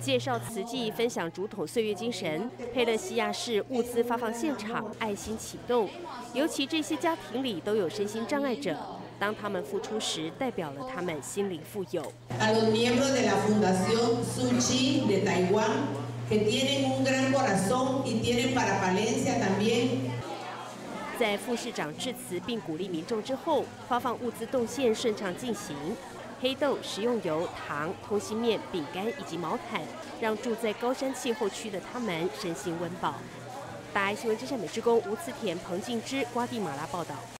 介绍慈济分享竹筒岁月精神，佩勒西亚市物资发放现场爱心启动。尤其这些家庭里都有身心障碍者，当他们付出时，代表了他们心灵富有。在副市长致辞并鼓励民众之后，发放物资动线顺畅进行。黑豆、食用油、糖、通心面、饼干以及毛毯，让住在高山气候区的他们身心温饱。大爱新闻之声美之工吴慈田、彭静之、瓜地马拉报道。